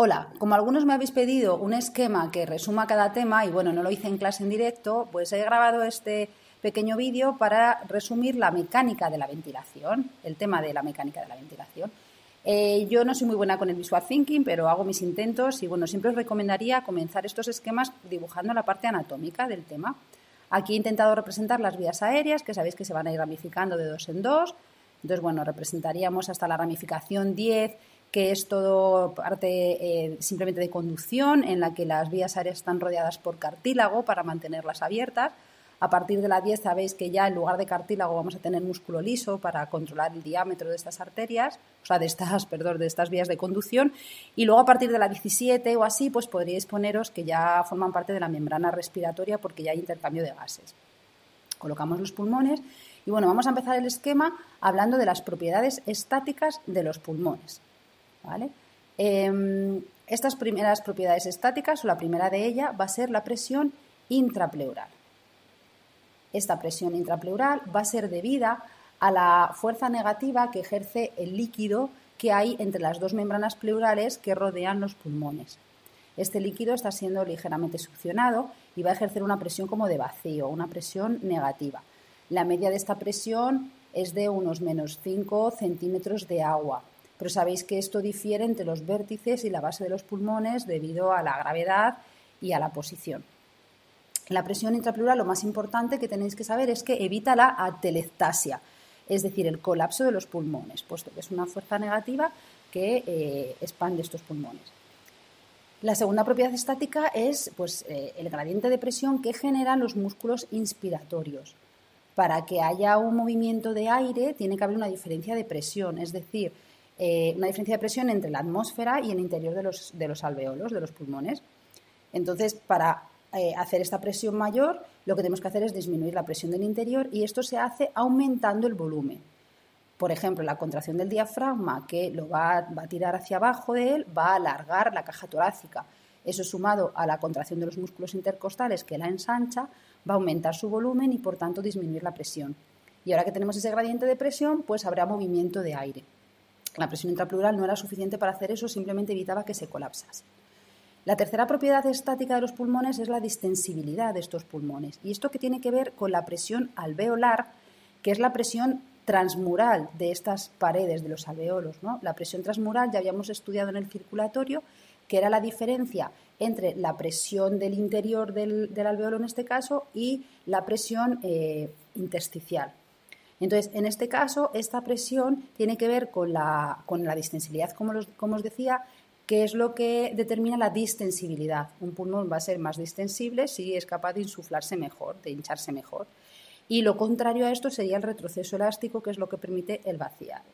Hola, como algunos me habéis pedido un esquema que resuma cada tema y bueno, no lo hice en clase en directo, pues he grabado este pequeño vídeo para resumir la mecánica de la ventilación, el tema de la mecánica de la ventilación. Eh, yo no soy muy buena con el visual thinking, pero hago mis intentos y bueno, siempre os recomendaría comenzar estos esquemas dibujando la parte anatómica del tema. Aquí he intentado representar las vías aéreas, que sabéis que se van a ir ramificando de dos en dos. Entonces, bueno, representaríamos hasta la ramificación 10 que es todo parte eh, simplemente de conducción, en la que las vías aéreas están rodeadas por cartílago para mantenerlas abiertas. A partir de la 10 sabéis que ya en lugar de cartílago vamos a tener músculo liso para controlar el diámetro de estas arterias, o sea, de estas, perdón, de estas vías de conducción. Y luego a partir de la 17 o así, pues podríais poneros que ya forman parte de la membrana respiratoria porque ya hay intercambio de gases. Colocamos los pulmones y bueno, vamos a empezar el esquema hablando de las propiedades estáticas de los pulmones. Em, estas primeras propiedades estáticas, o la primera de ellas, va a ser la presión intrapleural. Esta presión intrapleural va a ser debida a la fuerza negativa que ejerce el líquido que hay entre las dos membranas pleurales que rodean los pulmones. Este líquido está siendo ligeramente succionado y va a ejercer una presión como de vacío, una presión negativa. La media de esta presión es de unos menos 5 centímetros de agua, pero sabéis que esto difiere entre los vértices y la base de los pulmones debido a la gravedad y a la posición. La presión intrapleural, lo más importante que tenéis que saber es que evita la atelectasia, es decir, el colapso de los pulmones, puesto que es una fuerza negativa que eh, expande estos pulmones. La segunda propiedad estática es pues, eh, el gradiente de presión que generan los músculos inspiratorios. Para que haya un movimiento de aire tiene que haber una diferencia de presión, es decir, eh, una diferencia de presión entre la atmósfera y el interior de los, alveolos, de los pulmones. Entonces, para eh, hacer esta presión mayor, lo que tenemos que hacer es disminuir la presión del interior y esto se hace aumentando el volumen. Por ejemplo, la contracción del diafragma, que lo va, a tirar hacia abajo de él, va a alargar la caja torácica. Eso sumado a la contracción de los músculos intercostales, que la ensancha, va a aumentar su volumen y por tanto disminuir la presión. Y ahora que tenemos ese gradiente de presión, pues habrá movimiento de aire. La presión intrapleural no era suficiente para hacer eso, simplemente evitaba que se colapsase. La tercera propiedad estática de los pulmones es la distensibilidad de estos pulmones. Y esto que tiene que ver con la presión alveolar, que es la presión transmural de estas paredes de los alveolos. ¿no? La presión transmural ya habíamos estudiado en el circulatorio, que era la diferencia entre la presión del interior del, alveolo en este caso y la presión eh, intersticial. Entonces, en este caso, esta presión tiene que ver con la, con la distensibilidad, como, os decía, que es lo que determina la distensibilidad. Un pulmón va a ser más distensible si es capaz de insuflarse mejor, de hincharse mejor. Y lo contrario a esto sería el retroceso elástico, que es lo que permite el vaciado.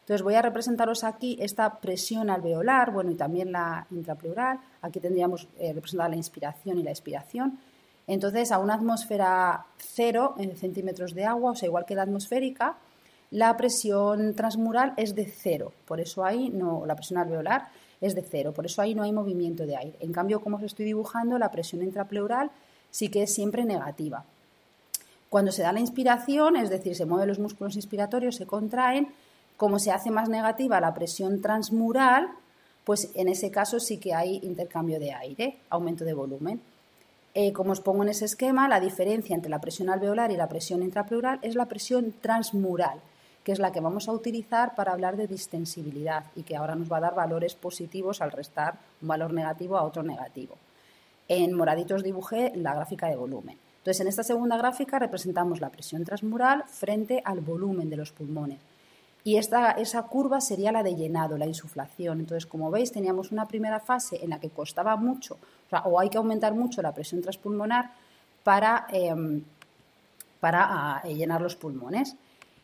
Entonces voy a representaros aquí esta presión alveolar, bueno, y también la intrapleural. Aquí tendríamos eh, representada la inspiración y la expiración. Entonces, a una atmósfera cero en centímetros de agua, o sea, igual que la atmosférica, la presión transmural es de cero. Por eso ahí no, la presión alveolar es de cero. Por eso ahí no hay movimiento de aire. En cambio, como os estoy dibujando, la presión intrapleural sí que es siempre negativa. Cuando se da la inspiración, es decir, se mueven los músculos inspiratorios, se contraen, como se hace más negativa la presión transmural, pues en ese caso sí que hay intercambio de aire, aumento de volumen. Eh, como os pongo en ese esquema, la diferencia entre la presión alveolar y la presión intrapleural es la presión transmural, que es la que vamos a utilizar para hablar de distensibilidad y que ahora nos va a dar valores positivos al restar un valor negativo a otro negativo. En moraditos dibujé la gráfica de volumen. Entonces, en esta segunda gráfica representamos la presión transmural frente al volumen de los pulmones. Y esta, esa curva sería la de llenado, la insuflación. Entonces, como veis, teníamos una primera fase en la que costaba mucho, o, hay que aumentar mucho la presión transpulmonar para, em, para ah, llenar los pulmones.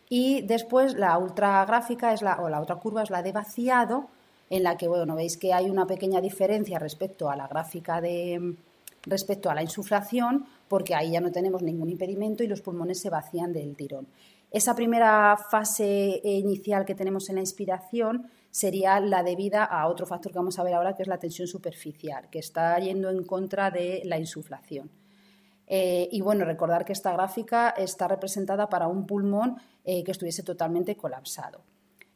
Y después la ultragráfica es la, o la otra curva es la de vaciado, en la que, bueno, veis que hay una pequeña diferencia respecto a la gráfica de respecto a la insuflación, porque ahí ya no tenemos ningún impedimento y los pulmones se vacían del tirón. Esa primera fase inicial que tenemos en la inspiración sería la debida a otro factor que vamos a ver ahora, que es la tensión superficial, que está yendo en contra de la insuflación. Eh, y bueno, recordar que esta gráfica está representada para un pulmón eh, que estuviese totalmente colapsado.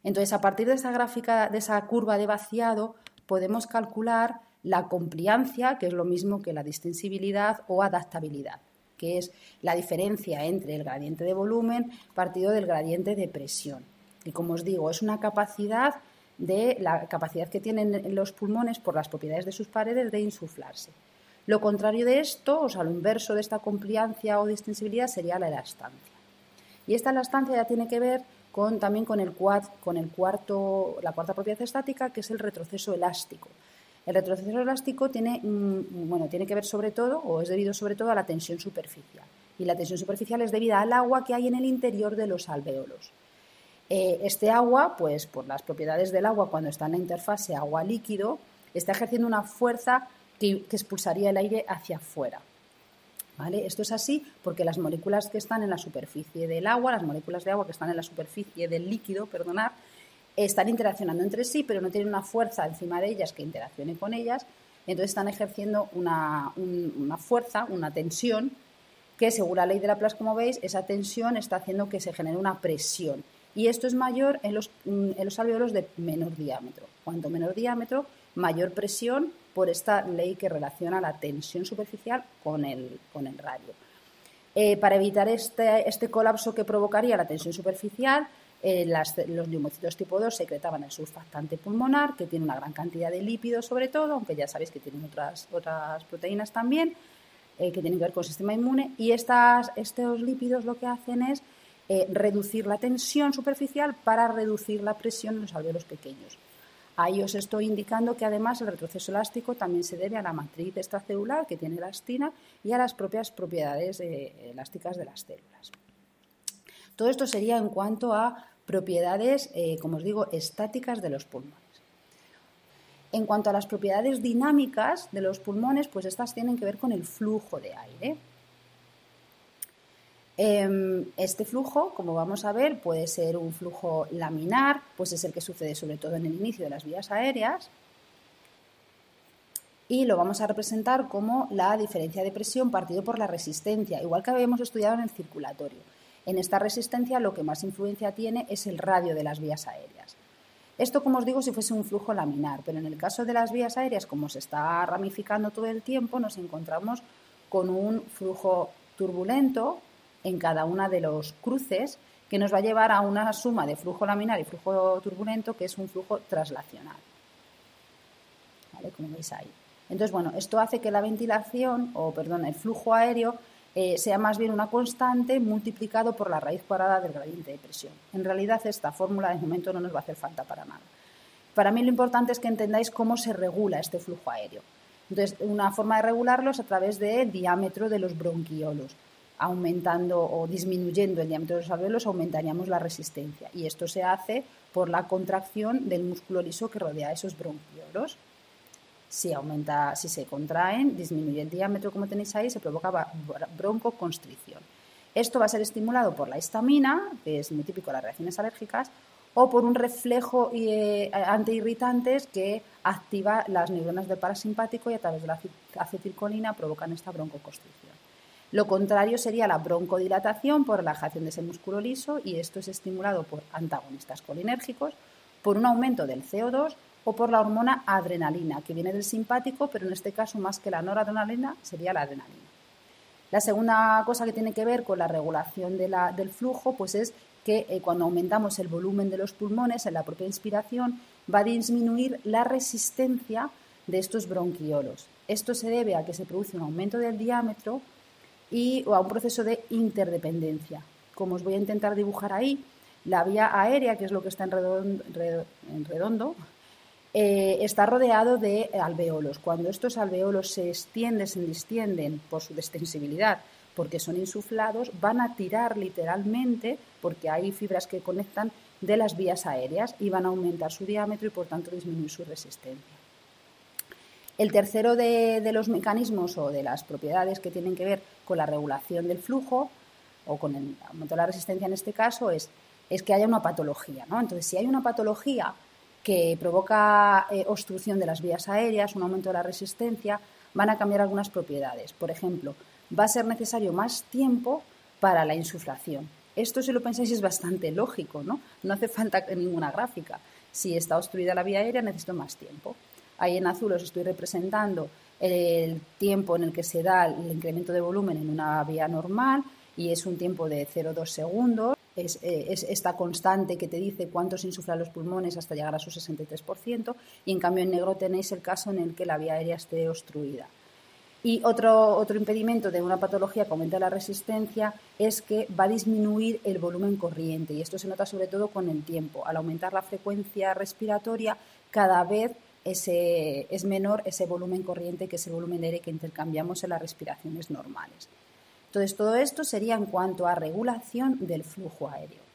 Entonces, a partir de esa gráfica, de esa curva de vaciado, podemos calcular la compliancia, que es lo mismo que la distensibilidad o adaptabilidad, que es la diferencia entre el gradiente de volumen partido del gradiente de presión. Y como os digo, es una capacidad de la capacidad que tienen los pulmones por las propiedades de sus paredes de insuflarse. Lo contrario de esto, o sea, lo inverso de esta compliancia o distensibilidad sería la elastancia. Y esta elastancia ya tiene que ver con, también con, el, con el cuarto, la cuarta propiedad estática, que es el retroceso elástico. El retroceso elástico tiene, mm, bueno, tiene que ver sobre todo, o es debido sobre todo a la tensión superficial. Y la tensión superficial es debida al agua que hay en el interior de los alvéolos. Eh, este agua, pues por las propiedades del agua cuando está en la interfase agua-líquido, está ejerciendo una fuerza que, expulsaría el aire hacia afuera. Esto es así porque las moléculas que están en la superficie del agua, las moléculas de agua que están en la superficie del líquido, perdonad, están interaccionando entre sí, pero no tienen una fuerza encima de ellas que interaccione con ellas, entonces están ejerciendo una, una fuerza, una tensión, que según la ley de Laplace, como veis, esa tensión está haciendo que se genere una presión y esto es mayor en los, mm, en los alvéolos de menor diámetro. Cuanto menor diámetro, mayor presión por esta ley que relaciona la tensión superficial con el, con el radio. Eh, para evitar este, este, colapso que provocaría la tensión superficial, eh, los neumocitos tipo 2 secretaban el surfactante pulmonar, que tiene una gran cantidad de lípidos sobre todo, aunque ya sabéis que tienen otras, otras proteínas también, eh, que tienen que ver con el sistema inmune, y estas, estos lípidos lo que hacen es eh, reducir la tensión superficial para reducir la presión en los alvéolos pequeños. Ahí os estoy indicando que además el retroceso elástico también se debe a la matriz extracelular que tiene elastina y a las propias propiedades eh, elásticas de las células. Todo esto sería en cuanto a propiedades, eh, como os digo, estáticas de los pulmones. En cuanto a las propiedades dinámicas de los pulmones, pues estas tienen que ver con el flujo de aire. Em, este flujo, como vamos a ver, puede ser un flujo laminar, pues es el que sucede sobre todo en el inicio de las vías aéreas, y lo vamos a representar como la diferencia de presión partido por la resistencia, igual que habíamos estudiado en el circulatorio. En esta resistencia lo que más influencia tiene es el radio de las vías aéreas. Esto, como os digo, si fuese un flujo laminar, pero en el caso de las vías aéreas, como se está ramificando todo el tiempo, nos encontramos con un flujo turbulento en cada una de los cruces que nos va a llevar a una suma de flujo laminar y flujo turbulento que es un flujo traslacional. ¿Vale? Como veis ahí. Entonces, bueno, esto hace que la ventilación, o perdón, el flujo aéreo eh, sea más bien una constante multiplicado por la raíz cuadrada del gradiente de presión. En realidad, esta fórmula de momento no nos va a hacer falta para nada. Para mí lo importante es que entendáis cómo se regula este flujo aéreo. Entonces, una forma de regularlo es a través del diámetro de los bronquiolos aumentando o disminuyendo el diámetro de los alvéolos, aumentaríamos la resistencia. Y esto se hace por la contracción del músculo liso que rodea esos bronquiolos. Si, aumenta, si se contraen, disminuye el diámetro, como tenéis ahí, se provoca broncoconstricción. Esto va a ser estimulado por la histamina, que es muy típico de las reacciones alérgicas, o por un reflejo eh, antiirritantes que activa las neuronas del parasimpático y a través de la acetilcolina provocan esta broncoconstricción. Lo contrario sería la broncodilatación por relajación de ese músculo liso y esto es estimulado por antagonistas colinérgicos, por un aumento del CO2 o por la hormona adrenalina, que viene del simpático, pero en este caso más que la noradrenalina sería la adrenalina. La segunda cosa que tiene que ver con la regulación del flujo, pues es que eh, cuando aumentamos el volumen de los pulmones en la propia inspiración, va a disminuir la resistencia de estos bronquiolos. Esto se debe a que se produce un aumento del diámetro y a un proceso de interdependencia. Como os voy a intentar dibujar ahí, la vía aérea, que es lo que está en redondo, eh, está rodeado de alveolos. Cuando estos alveolos se extienden, se distienden por su destensibilidad, porque son insuflados, van a tirar literalmente, porque hay fibras que conectan de las vías aéreas y van a aumentar su diámetro y por tanto disminuir su resistencia. El tercero de, los mecanismos o de las propiedades que tienen que ver con la regulación del flujo o con el aumento de la resistencia en este caso es, es que haya una patología. ¿no? Entonces, si hay una patología que provoca eh, obstrucción de las vías aéreas, un aumento de la resistencia, van a cambiar algunas propiedades. Por ejemplo, va a ser necesario más tiempo para la insuflación. Esto, si lo pensáis, es bastante lógico, ¿no? No hace falta ninguna gráfica. Si está obstruida la vía aérea, necesito más tiempo. Ahí en azul os estoy representando el tiempo en el que se da el incremento de volumen en una vía normal y es un tiempo de 0,2 segundos. Es, eh, es, esta constante que te dice cuánto se insufla los pulmones hasta llegar a su 63% y en cambio en negro tenéis el caso en el que la vía aérea esté obstruida. Y otro, otro impedimento de una patología que aumenta la resistencia es que va a disminuir el volumen corriente y esto se nota sobre todo con el tiempo. Al aumentar la frecuencia respiratoria, cada vez ese, es menor ese volumen corriente que es el volumen de aire que intercambiamos en las respiraciones normales. Entonces, todo esto sería en cuanto a regulación del flujo aéreo.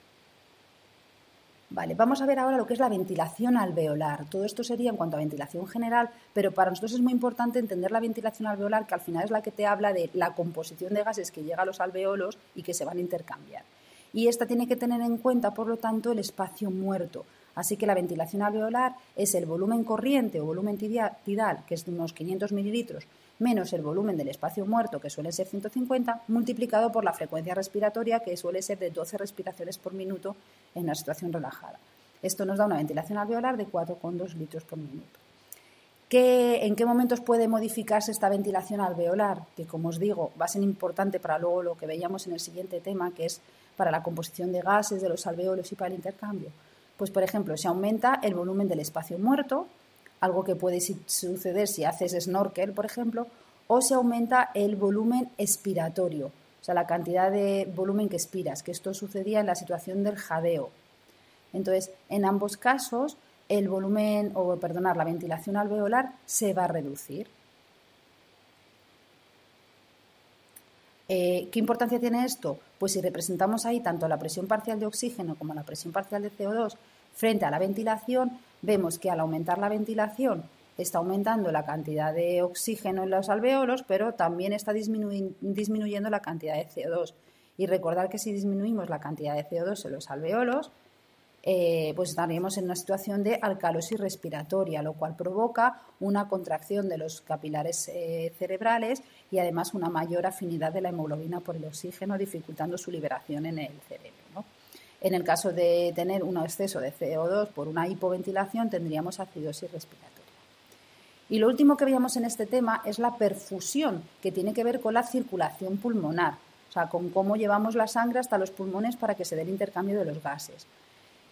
Vale, vamos a ver ahora lo que es la ventilación alveolar. Todo esto sería en cuanto a ventilación general, pero para nosotros es muy importante entender la ventilación alveolar, que al final es la que te habla de la composición de gases que llega a los alveolos y que se van a intercambiar. Y esta tiene que tener en cuenta, por lo tanto, el espacio muerto. Así que la ventilación alveolar es el volumen corriente o volumen tidal, que es de unos 500 mililitros, menos el volumen del espacio muerto, que suele ser 150, multiplicado por la frecuencia respiratoria, que suele ser de 12 respiraciones por minuto en una situación relajada. Esto nos da una ventilación alveolar de 4,2 litros por minuto. ¿En qué momentos puede modificarse esta ventilación alveolar? Que, como os digo, va a ser importante para luego lo que veíamos en el siguiente tema, que es para la composición de gases de los alveolos y para el intercambio. Pues, por ejemplo, se aumenta el volumen del espacio muerto, algo que puede suceder si haces snorkel, por ejemplo, o se aumenta el volumen expiratorio, o sea, la cantidad de volumen que expiras, que esto sucedía en la situación del jadeo. Entonces, en ambos casos, el volumen, o perdonar, la ventilación alveolar se va a reducir. Eh, ¿Qué importancia tiene esto? Pues si representamos ahí tanto la presión parcial de oxígeno como la presión parcial de CO2 frente a la ventilación, vemos que al aumentar la ventilación está aumentando la cantidad de oxígeno en los alveolos, pero también está disminuyendo la cantidad de CO2. Y recordar que si disminuimos la cantidad de CO2 en los alveolos, eh, pues estaríamos en una situación de alcalosis respiratoria, lo cual provoca una contracción de los capilares eh, cerebrales y además una mayor afinidad de la hemoglobina por el oxígeno, dificultando su liberación en el cerebro. En el caso de tener un exceso de CO2 por una hipoventilación, tendríamos acidosis respiratoria. Y lo último que veíamos en este tema es la perfusión, que tiene que ver con la circulación pulmonar, o sea, con cómo llevamos la sangre hasta los pulmones para que se dé el intercambio de los gases.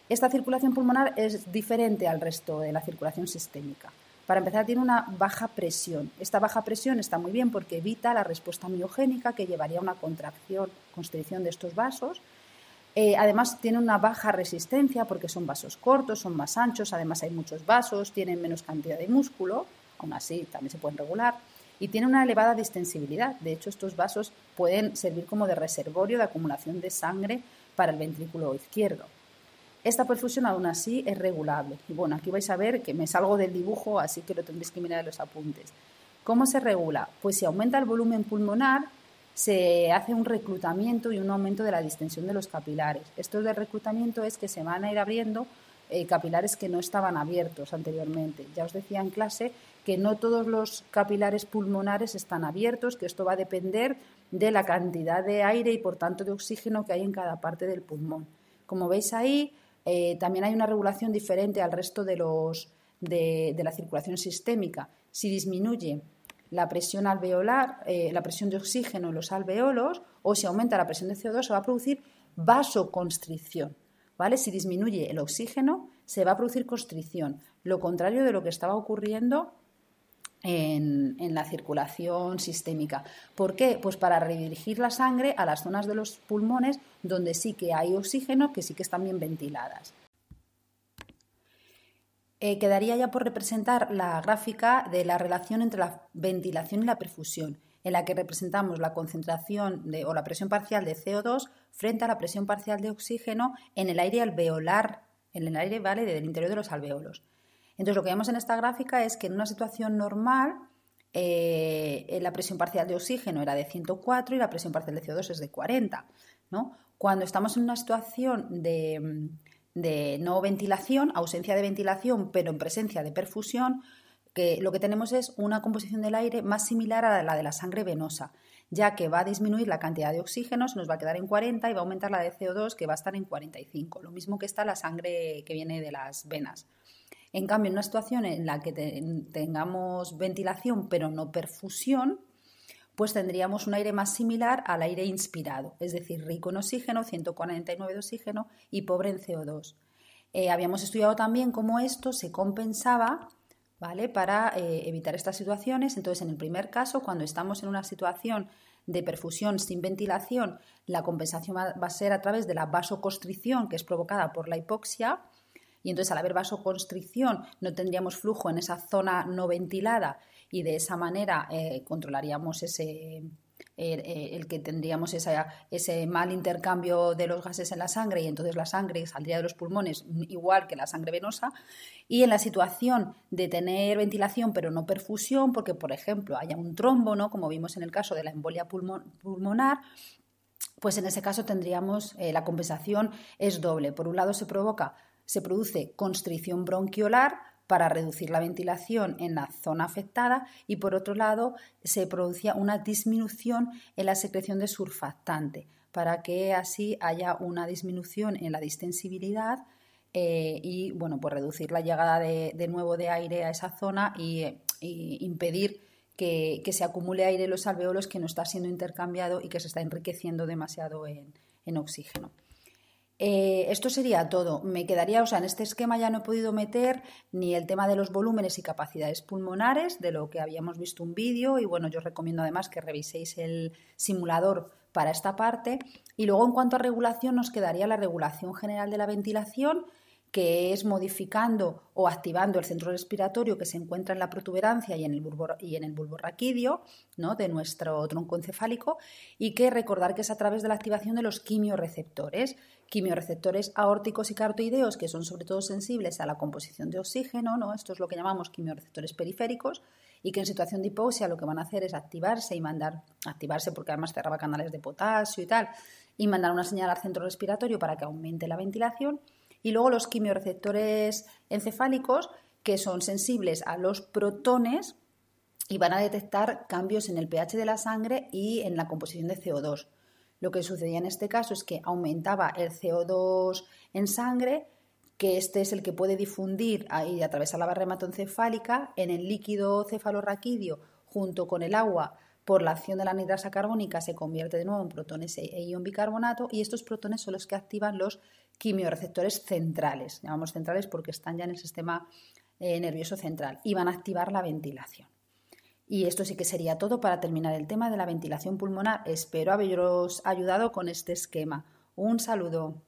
Esta circulación pulmonar es diferente al resto de la circulación sistémica. Para empezar, tiene una baja presión. Esta baja presión está muy bien porque evita la respuesta miogénica que llevaría a una contracción, constricción de estos vasos. Eh, además, tiene una baja resistencia porque son vasos cortos, son más anchos, además hay muchos vasos, tienen menos cantidad de músculo, aún así también se pueden regular, y tiene una elevada distensibilidad. De hecho, estos vasos pueden servir como de reservorio de acumulación de sangre para el ventrículo izquierdo. Esta perfusión aún así es regulable. Y bueno, aquí vais a ver que me salgo del dibujo, así que lo tendréis que mirar en los apuntes. ¿Cómo se regula? Pues si aumenta el volumen pulmonar, se hace un reclutamiento y un aumento de la distensión de los capilares. Esto del reclutamiento es que se van a ir abriendo eh, capilares que no estaban abiertos anteriormente. Ya os decía en clase que no todos los capilares pulmonares están abiertos, que esto va a depender de la cantidad de aire y por tanto de oxígeno que hay en cada parte del pulmón. Como veis ahí, eh, también hay una regulación diferente al resto de, los, de, la circulación sistémica. Si disminuye la presión alveolar, eh, la presión de oxígeno en los alveolos, o si aumenta la presión de CO2, se va a producir vasoconstricción. ¿vale? Si disminuye el oxígeno, se va a producir constricción, lo contrario de lo que estaba ocurriendo en, la circulación sistémica. ¿Por qué? Pues para redirigir la sangre a las zonas de los pulmones donde sí que hay oxígeno, que sí que están bien ventiladas. Eh, quedaría ya por representar la gráfica de la relación entre la ventilación y la perfusión, en la que representamos la concentración o la presión parcial de CO2 frente a la presión parcial de oxígeno en el aire alveolar, en el aire ¿vale? del interior de los alveolos. Entonces, lo que vemos en esta gráfica es que en una situación normal eh, la presión parcial de oxígeno era de 104 y la presión parcial de CO2 es de 40. ¿no? Cuando estamos en una situación de, no ventilación, ausencia de ventilación, pero en presencia de perfusión, lo que tenemos es una composición del aire más similar a la de la sangre venosa, ya que va a disminuir la cantidad de oxígeno, se nos va a quedar en 40 y va a aumentar la de CO2 que va a estar en 45, lo mismo que está la sangre que viene de las venas. En cambio, en una situación en la que tengamos ventilación pero no perfusión, pues tendríamos un aire más similar al aire inspirado, es decir, rico en oxígeno, 149 de oxígeno y pobre en CO2. Eh, habíamos estudiado también cómo esto se compensaba ¿vale? para eh, evitar estas situaciones. Entonces, en el primer caso, cuando estamos en una situación de perfusión sin ventilación, la compensación va, a ser a través de la vasoconstricción, que es provocada por la hipoxia, y entonces al haber vasoconstricción no tendríamos flujo en esa zona no ventilada y de esa manera eh, controlaríamos ese, eh, el que tendríamos ese mal intercambio de los gases en la sangre y entonces la sangre saldría de los pulmones igual que la sangre venosa. Y en la situación de tener ventilación pero no perfusión, porque por ejemplo haya un trombo, ¿no? como vimos en el caso de la embolia pulmonar, pues en ese caso tendríamos eh, la compensación es doble. Por un lado se provoca, se produce constricción bronquiolar, para reducir la ventilación en la zona afectada y por otro lado se producía una disminución en la secreción de surfactante para que así haya una disminución en la distensibilidad eh, y bueno pues reducir la llegada de, nuevo de aire a esa zona y, impedir que, se acumule aire en los alveolos que no está siendo intercambiado y que se está enriqueciendo demasiado en oxígeno. Eh, esto sería todo. Me quedaría, o sea, en este esquema ya no he podido meter ni el tema de los volúmenes y capacidades pulmonares, de lo que habíamos visto un vídeo, y bueno, yo os recomiendo además que reviséis el simulador para esta parte. Y luego, en cuanto a regulación, nos quedaría la regulación general de la ventilación, que es modificando o activando el centro respiratorio que se encuentra en la protuberancia y en el bulbo, y en el bulbo raquídeo ¿no? de nuestro tronco encefálico y que recordar que es a través de la activación de los quimioreceptores, quimioreceptores aórticos y cartoideos que son sobre todo sensibles a la composición de oxígeno, ¿no? esto es lo que llamamos quimioreceptores periféricos y que en situación de hipoxia lo que van a hacer es activarse y mandar, activarse porque además cerraba canales de potasio y tal, y mandar una señal al centro respiratorio para que aumente la ventilación y luego los quimioreceptores encefálicos, que son sensibles a los protones y van a detectar cambios en el pH de la sangre y en la composición de CO2. Lo que sucedía en este caso es que aumentaba el CO2 en sangre, que este es el que puede difundir y atravesar la barrera hematoencefálica en el líquido cefalorraquídeo junto con el agua por la acción de la nitrasa carbónica se convierte de nuevo en protones e ion bicarbonato y estos protones son los que activan los quimioreceptores centrales. Llamamos centrales porque están ya en el sistema eh, nervioso central y van a activar la ventilación. Y esto sí que sería todo para terminar el tema de la ventilación pulmonar. Espero haberos ayudado con este esquema. Un saludo.